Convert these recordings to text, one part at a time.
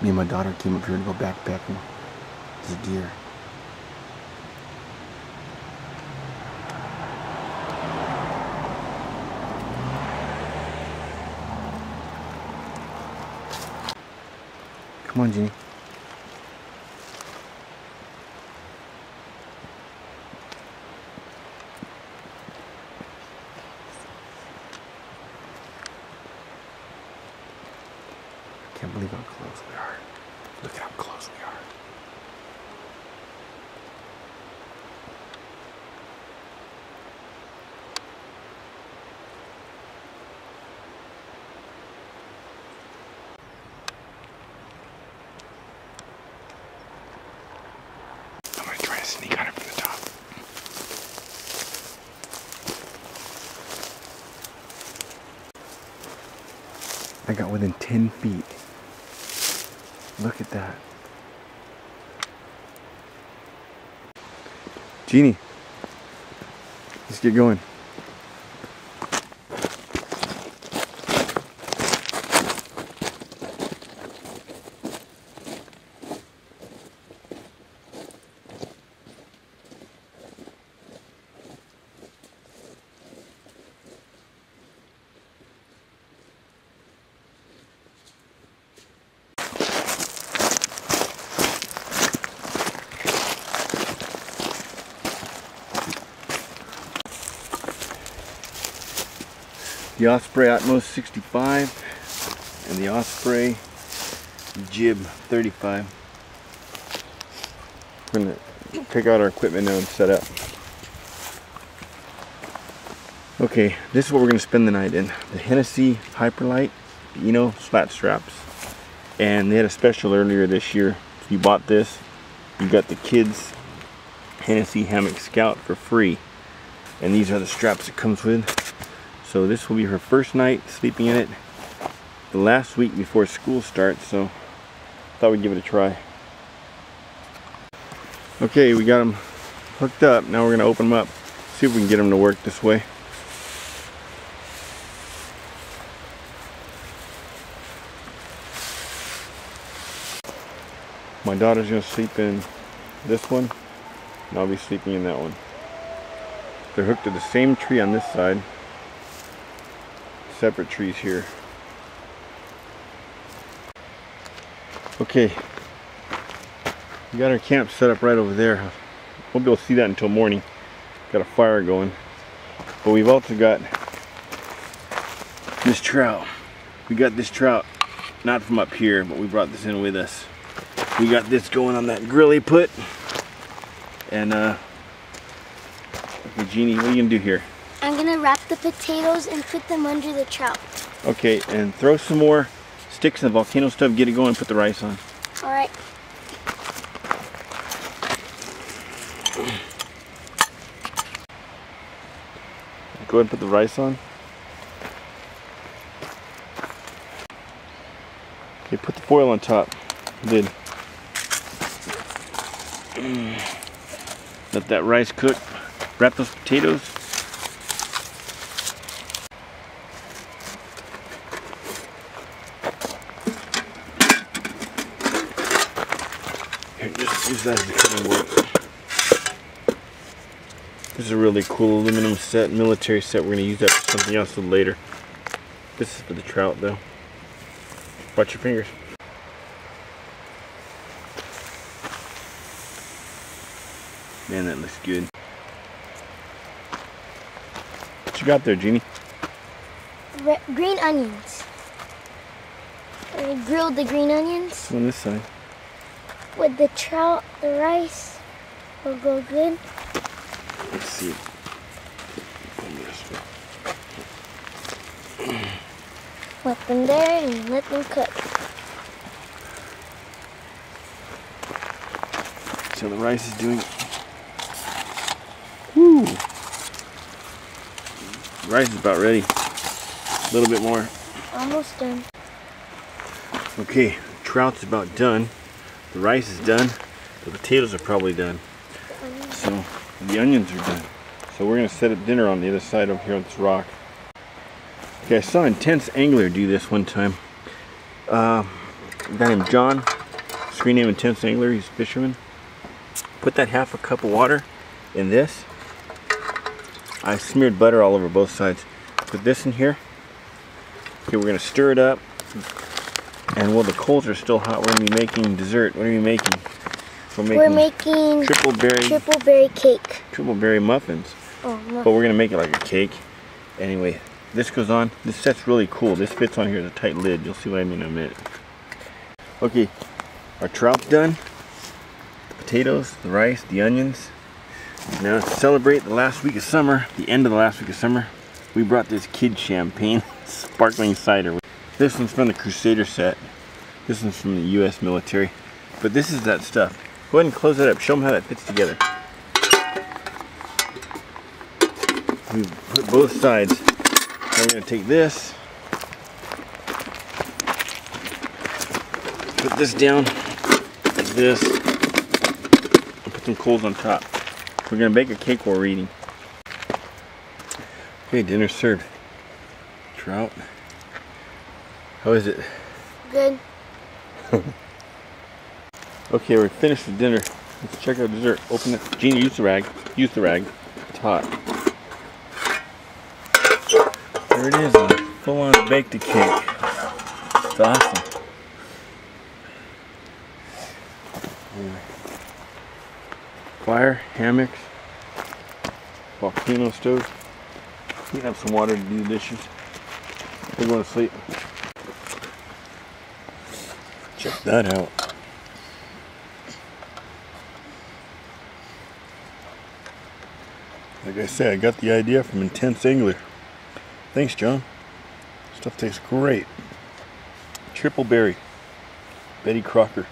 Me and my daughter came up here to go backpacking. There's a deer. Come on, Jeannie. Can't believe how close we are. Look at how close we are. I'm gonna try to sneak from the top. I got within 10 feet. Look at that. Jeannie, let's get going. The Osprey Atmos 65 and the Osprey Jib 35. We're gonna take out our equipment now and set up. Okay, this is what we're gonna spend the night in. The Hennessy Hyperlite, you know, slat straps. And they had a special earlier this year. If you bought this, you got the kids Hennessy Hammock Scout for free. And these are the straps it comes with. So this will be her first night sleeping in it. The last week before school starts, so thought we'd give it a try. Okay, we got them hooked up. Now we're gonna open them up, see if we can get them to work this way. My daughter's gonna sleep in this one, and I'll be sleeping in that one. They're hooked to the same tree on this side, separate trees here. Okay, we got our camp set up right over there. Won't be able to see that until morning. Got a fire going. But we've also got this trout. We got this trout, not from up here, but we brought this in with us. We got this going on that Grilliput. And uh, okay, what are you gonna do here? I'm gonna wrap the potatoes and put them under the trout. Okay, and throw some more sticks and volcano stuff, get it going, put the rice on. All right. Go ahead and put the rice on. Okay, put the foil on top. Then Let that rice cook. Wrap those potatoes. Here, just use that as a cutting board. This is a really cool aluminum set, military set. We're going to use that for something else later. This is for the trout though. Watch your fingers. Man, that looks good. What you got there, Jeannie? Re- green onions. I grilled the green onions On this side. With the trout, the rice will go good. Let's see. Pull me this way. Let them there and let them cook. So the rice is doing. Woo! Rice is about ready. A little bit more. Almost done. Okay, trout's about done. The rice is done. The potatoes are probably done. So the onions are done. So we're gonna set up dinner on the other side over here on this rock. Okay, I saw Intense Angler do this one time. Uh, a guy named John, screen name Intense Angler, he's a fisherman. Put that half a cup of water in this. I smeared butter all over both sides. Put this in here. Okay, we're gonna stir it up. And while the coals are still hot, we're gonna be making dessert. What are we making? We're making, we're making triple berry triple berry cake. Triple berry muffins. Oh, muffins. But we're gonna make it like a cake. Anyway, this goes on. This set's really cool. This fits on here as a tight lid. You'll see what I mean in a minute. Okay, our trout's done. The potatoes, the rice, the onions. Now to celebrate the last week of summer, the end of the last week of summer, we brought this kid champagne sparkling cider. This one's from the Crusader set. This one's from the U.S. military. But this is that stuff. Go ahead and close that up. Show them how that fits together. We put both sides. We're going to take this, put this down like this, and put some coals on top. We're going to bake a cake while we're eating. Okay, dinner served. Trout. How is it? Good. Okay, we're finished with dinner. Let's check out dessert. Open it. Gina, use the rag. Use the rag. It's hot. There it is. Full on baked a cake. It's awesome. Fire, hammocks, volcano stove. We have some water to do the dishes. We're going to sleep. Check that out. Like I said, I got the idea from Intense Angler. Thanks, John. Stuff tastes great. Triple berry. Betty Crocker.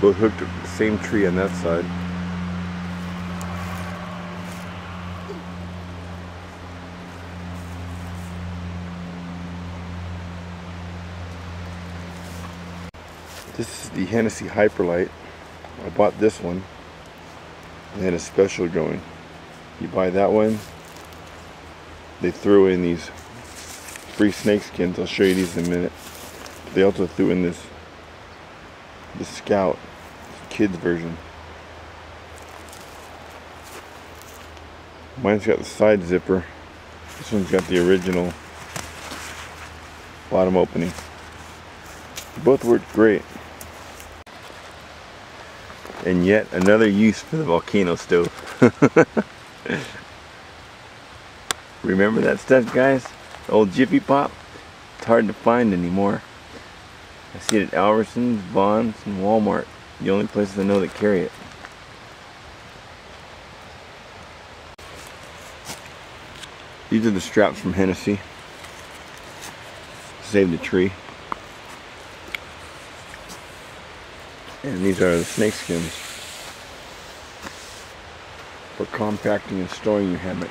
Both hooked the same tree on that side. This is the Hennessy Hyperlite. I bought this one they had a special going. You buy that one, they threw in these free snake skins. I'll show you these in a minute. They also threw in this the Scout kids version. Mine's got the side zipper. This one's got the original bottom opening. Both worked great and yet another use for the volcano stove. Remember that stuff guys? old Jiffy Pop? It's hard to find anymore. I see it at Albertsons, Vons, and Walmart. The only places I know that carry it. These are the straps from Hennessy. Save the tree. And these are the snake skins for compacting and storing your hammock.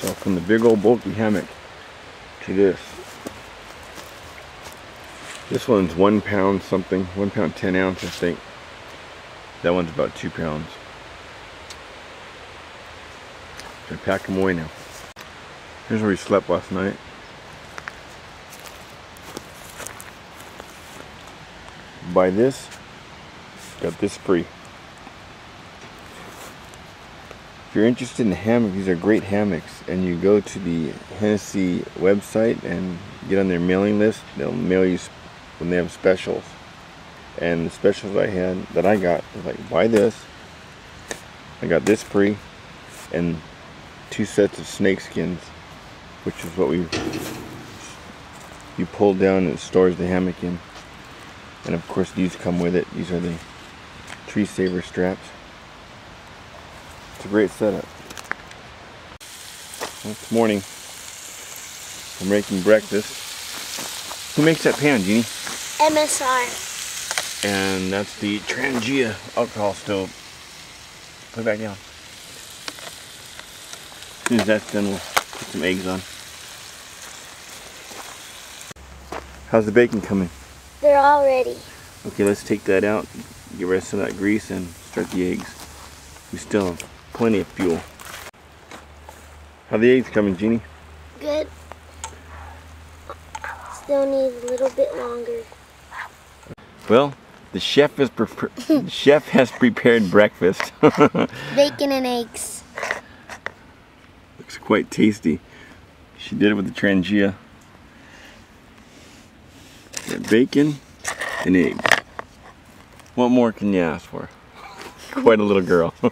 So from the big old bulky hammock to this. This one's one pound something, one pound 10 ounce I think. That one's about two pounds. I pack them away now. Here's where we slept last night. Buy this, got this free. If you're interested in hammocks, these are great hammocks, and you go to the Hennessy website and get on their mailing list, they'll mail you when they have specials. And the specials I had, that I got, was like, buy this, I got this free, and two sets of snake skins, which is what we you pull down and it stores the hammock in. And of course these come with it. These are the tree saver straps. It's a great setup. It's morning. I'm making breakfast. Who makes that pan, Jeannie? MSR. And that's the Trangia alcohol stove. Put it back down. As soon as that's done, we'll put some eggs on. How's the bacon coming? They're all ready. Okay, let's take that out, get rid of some of that grease and start the eggs. We still have plenty of fuel. How the eggs coming, Jeannie? Good. Still need a little bit longer. Well, the chef is the chef has prepared breakfast. Bacon and eggs. Looks quite tasty. She did it with the Trangia. Got bacon and eggs. What more can you ask for? Quite a little girl.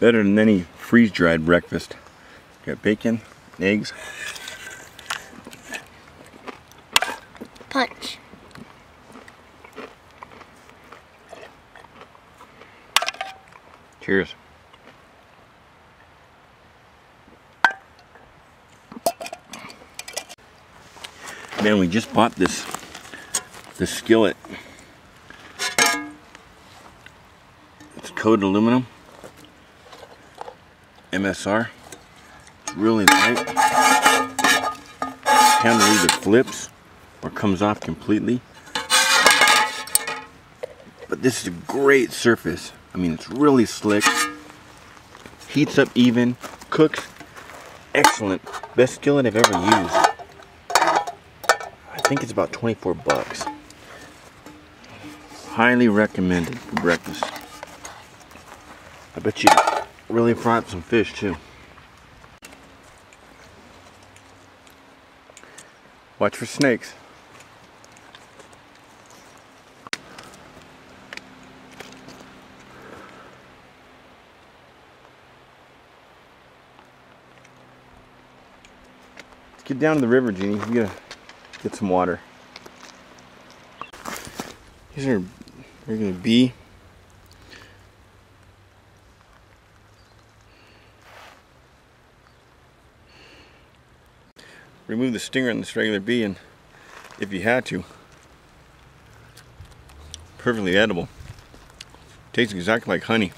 Better than any freeze-dried breakfast. Got bacon, eggs. Punch. Cheers. Man, we just bought this this skillet. It's coated aluminum. MSR. It's really light. Handle either flips or comes off completely. But this is a great surface. I mean, it's really slick. Heats up even. Cooks excellent. Best skillet I've ever used. I think it's about 24 bucks. Highly recommended for breakfast. I bet you really fried some fish too. Watch for snakes. Let's get down to the river, Jeannie. We gotta get some water. These are they're gonna be remove the stinger on this regular bee and if you had to perfectly edible tastes exactly like honey